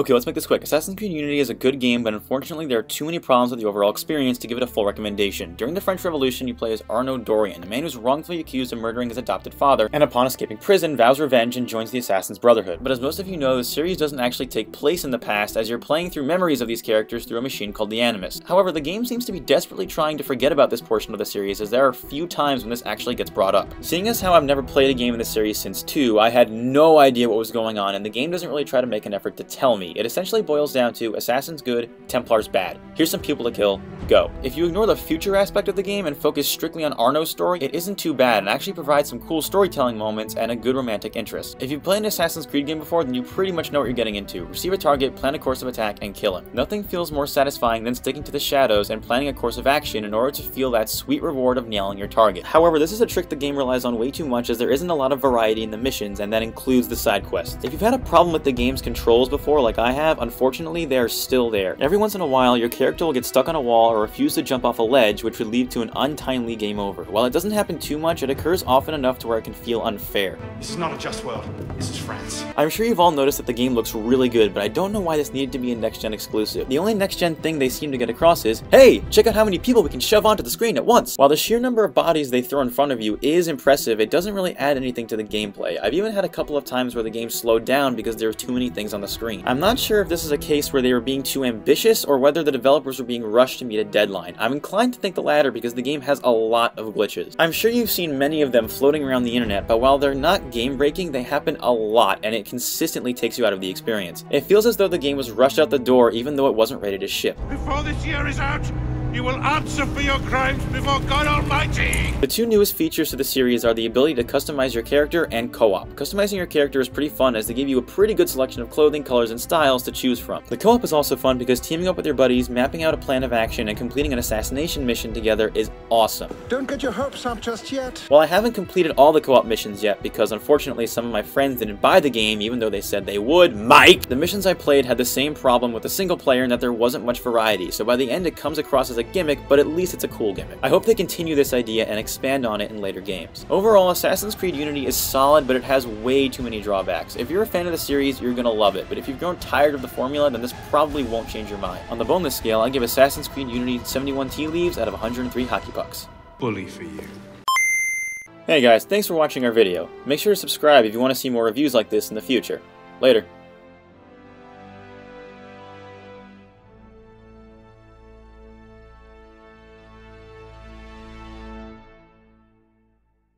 Okay, let's make this quick. Assassin's Creed Unity is a good game, but unfortunately there are too many problems with the overall experience to give it a full recommendation. During the French Revolution, you play as Arno Dorian, a man who's wrongfully accused of murdering his adopted father, and upon escaping prison, vows revenge and joins the Assassin's Brotherhood. But as most of you know, the series doesn't actually take place in the past, as you're playing through memories of these characters through a machine called the Animus. However, the game seems to be desperately trying to forget about this portion of the series, as there are few times when this actually gets brought up. Seeing as how I've never played a game in the series since 2, I had no idea what was going on, and the game doesn't really try to make an effort to tell me. It essentially boils down to Assassin's good, Templars bad. Here's some people to kill, go. If you ignore the future aspect of the game and focus strictly on Arno's story, it isn't too bad and actually provides some cool storytelling moments and a good romantic interest. If you've played an Assassin's Creed game before, then you pretty much know what you're getting into. Receive a target, plan a course of attack, and kill him. Nothing feels more satisfying than sticking to the shadows and planning a course of action in order to feel that sweet reward of nailing your target. However, this is a trick the game relies on way too much as there isn't a lot of variety in the missions and that includes the side quests. If you've had a problem with the game's controls before like I have, unfortunately they are still still there. Every once in a while, your character will get stuck on a wall or refuse to jump off a ledge, which would lead to an untimely game over. While it doesn't happen too much, it occurs often enough to where it can feel unfair. This is not a just world. This is France. I'm sure you've all noticed that the game looks really good, but I don't know why this needed to be a next-gen exclusive. The only next-gen thing they seem to get across is, hey, check out how many people we can shove onto the screen at once! While the sheer number of bodies they throw in front of you is impressive, it doesn't really add anything to the gameplay. I've even had a couple of times where the game slowed down because there were too many things on the screen. I'm not sure if this is a case where they were being too ambitious or whether the developers were being rushed to meet a deadline. I'm inclined to think the latter because the game has a lot of glitches. I'm sure you've seen many of them floating around the internet, but while they're not game-breaking, they happen a lot, and it consistently takes you out of the experience. It feels as though the game was rushed out the door even though it wasn't ready to ship. Before this year is out, you will answer for your crimes before God Almighty! The two newest features to the series are the ability to customize your character and co-op. Customizing your character is pretty fun as they give you a pretty good selection of clothing, colors, and styles to choose from. The co-op is also fun because teaming up with your buddies, mapping out a plan of action, and completing an assassination mission together is awesome. Don't get your hopes up just yet. While I haven't completed all the co-op missions yet because unfortunately some of my friends didn't buy the game even though they said they would, Mike! The missions I played had the same problem with the single player in that there wasn't much variety, so by the end it comes across as a gimmick, but at least it's a cool gimmick. I hope they continue this idea and expand on it in later games. Overall, Assassin's Creed Unity is solid, but it has way too many drawbacks. If you're a fan of the series, you're gonna love it, but if you've grown tired of the formula, then this probably won't change your mind. On the boneless scale, I give Assassin's Creed Unity 71 tea leaves out of 103 hockey pucks. Bully for you. Hey guys, thanks for watching our video. Make sure to subscribe if you want to see more reviews like this in the future. Later.